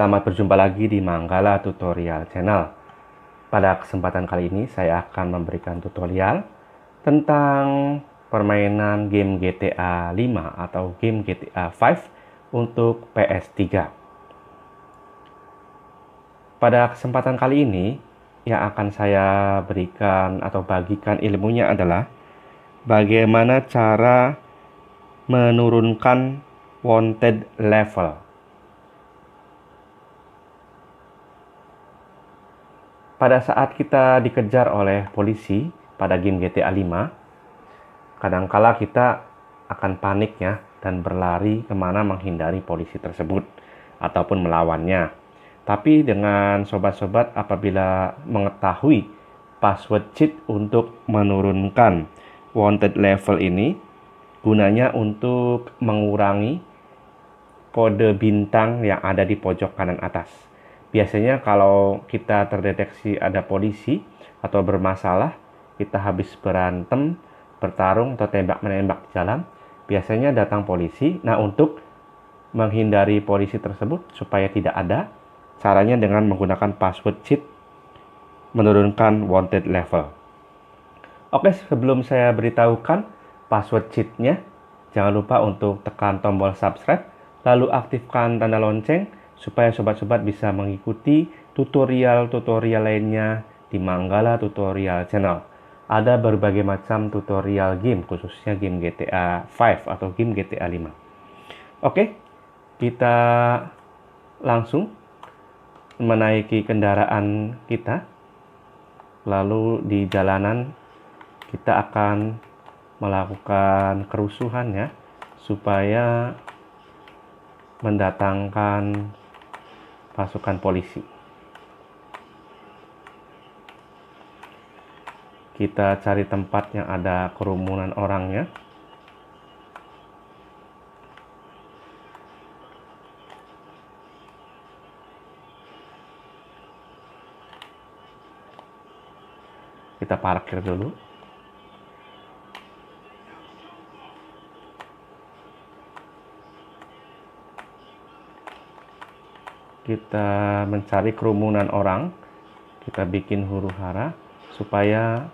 Selamat berjumpa lagi di Manggala Tutorial Channel. Pada kesempatan kali ini saya akan memberikan tutorial tentang permainan game GTA 5 atau game GTA 5 untuk PS3. Pada kesempatan kali ini yang akan saya berikan atau bagikan ilmunya adalah bagaimana cara menurunkan wanted level. Pada saat kita dikejar oleh polisi pada game GTA 5, kadangkala kita akan panik ya dan berlari ke mana menghindari polisi tersebut ataupun melawannya. Tapi dengan sobat-sobat apabila mengetahui password cheat untuk menurunkan wanted level ini, gunanya untuk mengurangi kode bintang yang ada di pojok kanan atas. Biasanya kalau kita terdeteksi ada polisi atau bermasalah, kita habis berantem, bertarung atau tembak-menembak di jalan, biasanya datang polisi. Nah, untuk menghindari polisi tersebut supaya tidak ada, caranya dengan menggunakan password cheat menurunkan wanted level. Oke, sebelum saya beritahukan password cheatnya, jangan lupa untuk tekan tombol subscribe lalu aktifkan tanda lonceng supaya sobat-sobat bisa mengikuti tutorial-tutorial lainnya di Manggala Tutorial Channel. Ada berbagai macam tutorial game, khususnya game GTA 5 atau game GTA 5. Oke, kita langsung menaiki kendaraan kita. Lalu di jalanan kita akan melakukan kerusuhan ya, supaya mendatangkan pasukan polisi. Kita cari tempat yang ada kerumunan orangnya. Kita parkir dulu. Kita mencari kerumunan orang kita bikin huru hara supaya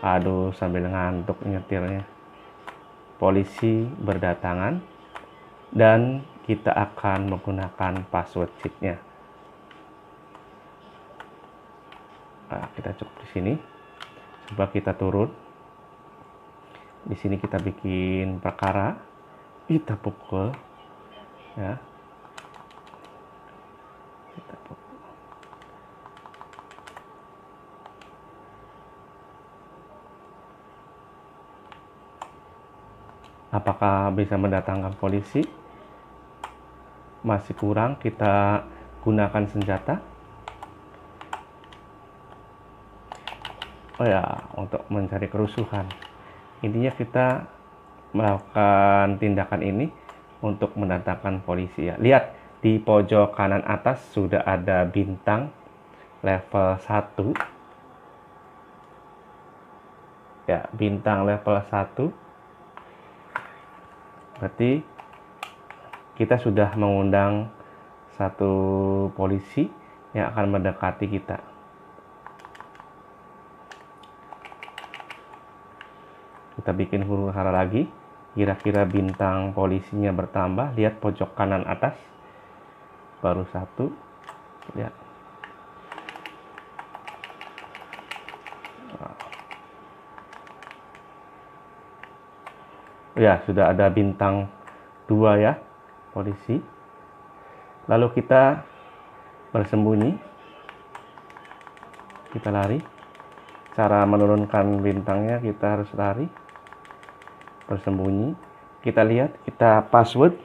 aduh sambil ngantuk nyetirnya. Polisi berdatangan dan kita akan menggunakan password cheatnya. Nah, kita cukup di sini. Coba kita turun. Di sini kita bikin perkara. Kita pukul ya apakah bisa mendatangkan polisi? Masih kurang kita gunakan senjata. Oh ya untuk mencari kerusuhan. Intinya kita melakukan tindakan ini untuk mendatangkan polisi. Ya lihat di pojok kanan atas sudah ada bintang level 1 ya bintang level 1 berarti kita sudah mengundang satu polisi yang akan mendekati kita. Kita bikin huru hara lagi. Kira-kira bintang polisinya bertambah. Lihat pojok kanan atas. Baru satu. Lihat. Ya sudah ada bintang dua ya polisi. Lalu kita bersembunyi. Kita lari. Cara menurunkan bintangnya kita harus lari. Bersembunyi. Kita lihat kita password.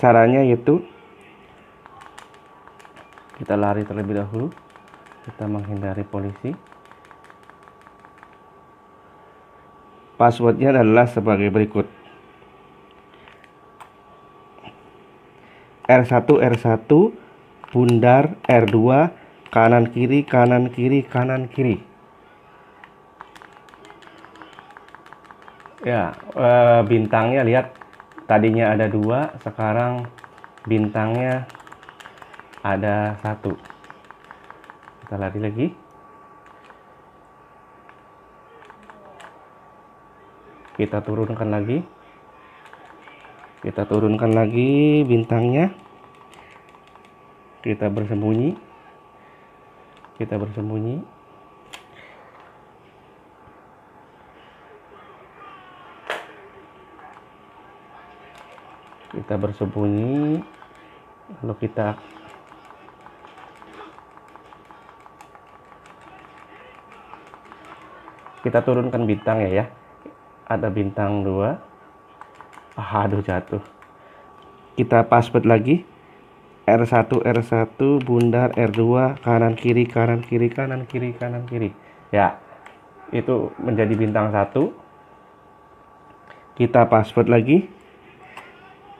Caranya yaitu kita lari terlebih dahulu. Kita menghindari polisi Passwordnya adalah sebagai berikut. R1 R1 bundar R2 kanan kiri kanan kiri kanan kiri. Ya, e, bintangnya lihat tadinya ada dua, sekarang bintangnya ada satu kita lari lagi kita turunkan lagi. Kita turunkan lagi bintangnya. Kita bersembunyi. Kita bersembunyi. Kita bersembunyi. Lalu kita kita turunkan bintang ya ya ada bintang dua. Ah, aduh jatuh. Kita password lagi. R1 R1 bundar R2 kanan kiri kanan kiri kanan kiri kanan kiri. Ya itu menjadi bintang satu. Kita password lagi.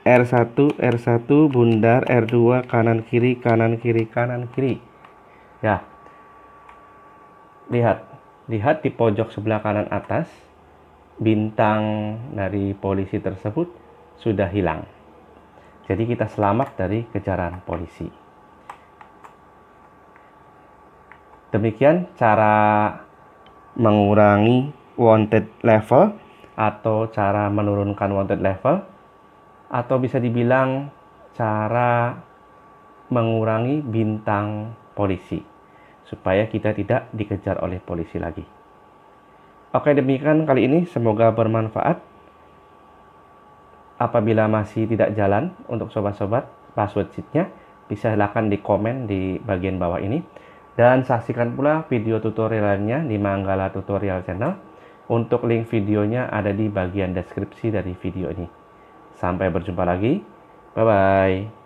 R1 R1 bundar R2 kanan kiri kanan kiri kanan kiri. Ya. Lihat. Lihat di pojok sebelah kanan atas bintang dari polisi tersebut sudah hilang jadi kita selamat dari kejaran polisi demikian cara mengurangi wanted level atau cara menurunkan wanted level atau bisa dibilang cara mengurangi bintang polisi supaya kita tidak dikejar oleh polisi lagi. Oke, demikian kali ini semoga bermanfaat. Apabila masih tidak jalan untuk sobat-sobat password sheetnya, bisa silahkan di komen di bagian bawah ini. Dan saksikan pula video tutorial lainnya di Manggala Tutorial Channel. Untuk link videonya ada di bagian deskripsi dari video ini. Sampai berjumpa lagi. Bye-bye.